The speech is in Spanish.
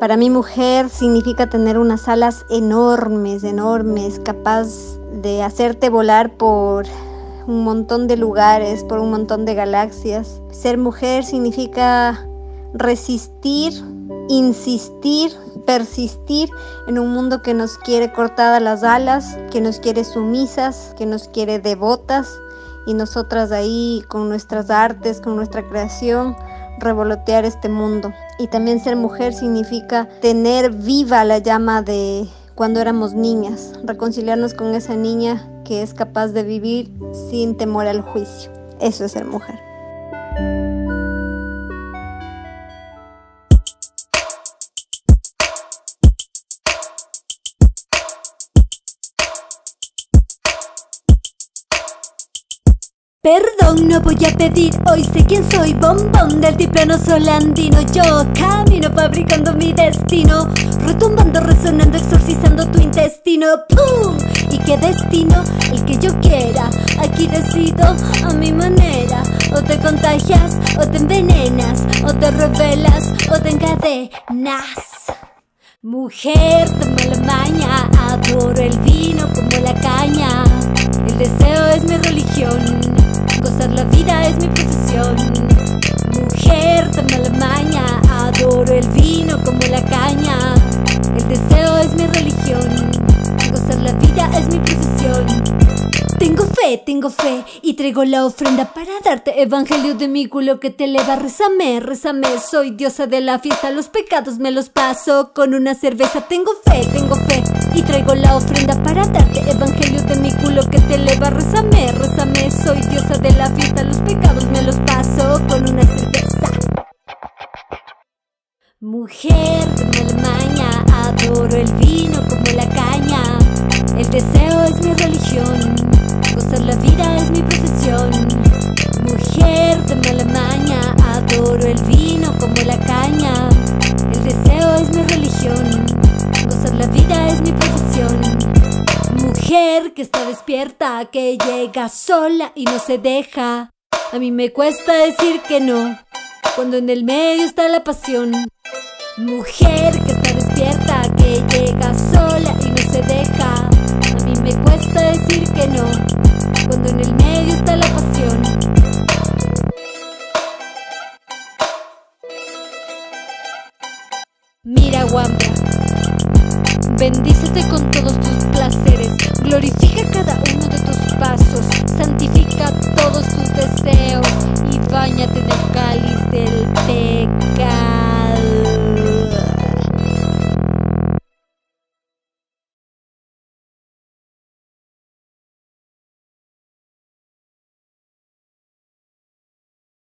Para mí mujer significa tener unas alas enormes, enormes, capaz de hacerte volar por un montón de lugares, por un montón de galaxias. Ser mujer significa resistir, insistir, persistir en un mundo que nos quiere cortadas las alas, que nos quiere sumisas, que nos quiere devotas y nosotras ahí con nuestras artes, con nuestra creación, revolotear este mundo. Y también ser mujer significa tener viva la llama de cuando éramos niñas, reconciliarnos con esa niña que es capaz de vivir sin temor al juicio. Eso es ser mujer. Perdón, no voy a pedir, hoy sé quién soy Bombón del tiplano solandino. Yo camino fabricando mi destino Retumbando, resonando, exorcizando tu intestino. ¡Pum! ¿Y qué destino? El que yo quiera. Aquí decido a mi manera. O te contagias, o te envenenas O te revelas, o te encadenas. Mujer de mala maña Adoro el vino religión. Gozar la vida es mi profesión. Tengo fe, tengo fe y traigo la ofrenda para darte evangelio de mi culo que te eleva. Rezame, rezame, soy diosa de la fiesta, los pecados me los paso con una cerveza. Tengo fe, tengo fe y traigo la ofrenda para darte evangelio de mi culo que te eleva. Rezame, rezame, soy diosa de la fiesta, los pecados me los paso con una cerveza. Mujer adoro el vino como la caña. El deseo es mi religión, gozar la vida es mi profesión. Mujer de Alemania, adoro el vino como la caña. El deseo es mi religión, gozar la vida es mi profesión. Mujer que está despierta, que llega sola y no se deja. A mí me cuesta decir que no, cuando en el medio está la pasión. Mujer que está despierta, que llega sola y no se deja. A mí me cuesta decir que no, cuando en el medio está la pasión. Mira, Wambra, bendícete con todos tus placeres, glorifica cada uno de tus pasos, santifica todos tus deseos y bañate en el cal